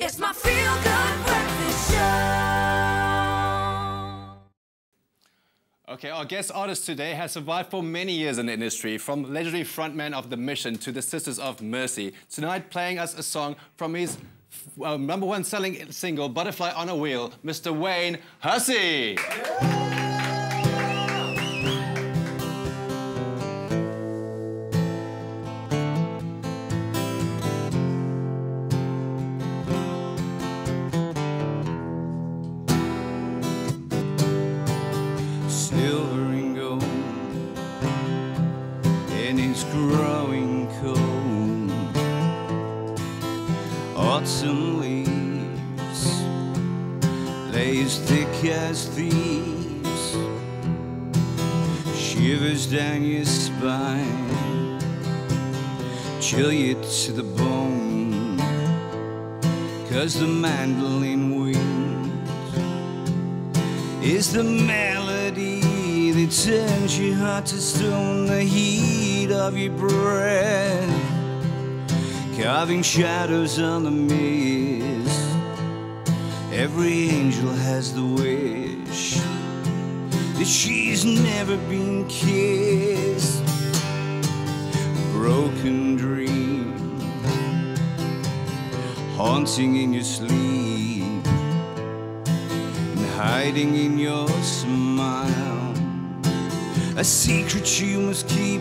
It's my feel good breakfast show. Okay, our guest artist today has survived for many years in the industry, from legendary frontman of The Mission to the Sisters of Mercy. Tonight, playing us a song from his uh, number one selling single, Butterfly on a Wheel, Mr. Wayne Hussey. Silver and gold, and it's growing cold. Autumn leaves lay as thick as thieves, shivers down your spine, chill you to the bone. Cause the mandolin wind is the melody that turns your heart to stone, the heat of your breath, carving shadows on the mist. Every angel has the wish that she's never been kissed. Broken dream haunting in your sleep and hiding in your smile. A secret you must keep.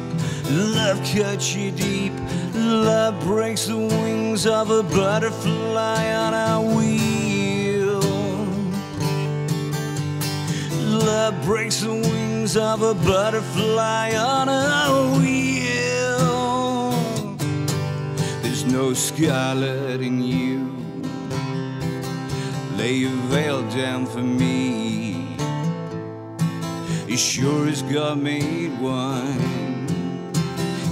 Love cuts you deep. Love breaks the wings of a butterfly on a wheel. Love breaks the wings of a butterfly on a wheel. There's no scarlet in you. Lay your veil down for me. As sure as God made wine,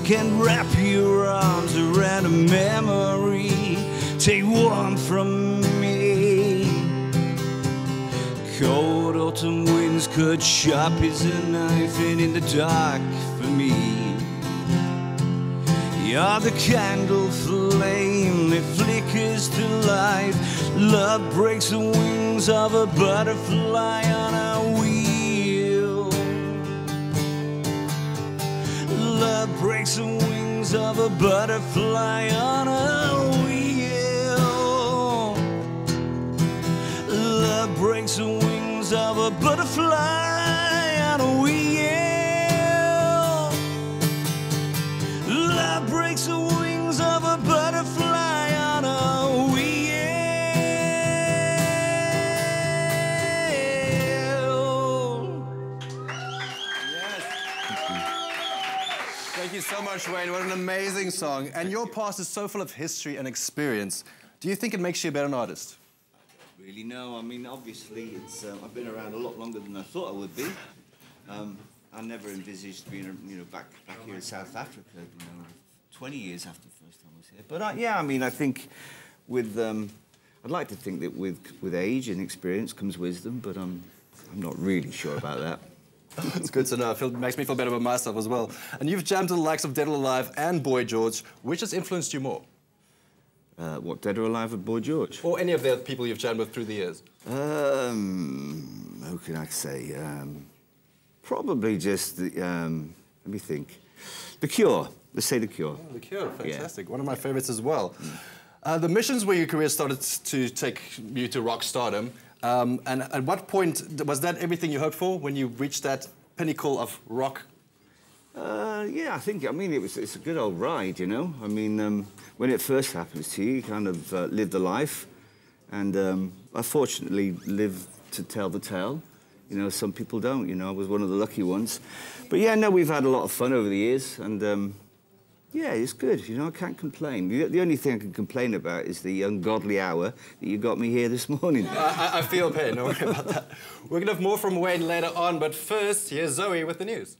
can wrap your arms around a memory. Take one from me. Cold autumn winds cut sharp as a knife, and in the dark for me. You're the candle flame that flickers to life. Love breaks the wings of a butterfly on a wheel. Breaks the wings of a butterfly on a wheel. Love breaks the wings of a butterfly on a wheel. Love breaks the you so much, Wayne. What an amazing song. And your past is so full of history and experience. Do you think it makes you a better artist? Really, no. I mean, obviously, it's. Um, I've been around a lot longer than I thought I would be. Um, I never envisaged being, you know, back back here in South Africa. You know, 20 years after the first time I was here. But I, yeah, I mean, I think with. Um, I'd like to think that with with age and experience comes wisdom, but I'm I'm not really sure about that. It's good to know. It makes me feel better about myself as well. And you've jammed to the likes of Dead or Alive and Boy George. Which has influenced you more? Uh, what, Dead or Alive or Boy George? Or any of the people you've jammed with through the years? Um, who can I say? Um, probably just the, um, let me think. The Cure. Let's say The Cure. The Cure, fantastic. One of my favorites as well. Uh, the missions where your career started to take you to rock stardom. Um, and at what point was that everything you hoped for when you reached that pinnacle of rock? Uh, yeah, I think, I mean, it was, it's a good old ride, you know? I mean, um, when it first happens to you, you kind of uh, live the life. And um, I fortunately lived to tell the tale. You know, some people don't, you know, I was one of the lucky ones. But yeah, no, we've had a lot of fun over the years. And um, yeah, it's good, you know, I can't complain. The, the only thing I can complain about is the ungodly hour that you got me here this morning. I, I feel pain, don't worry about that. We're going to have more from Wayne later on, but first, here's Zoe with the news.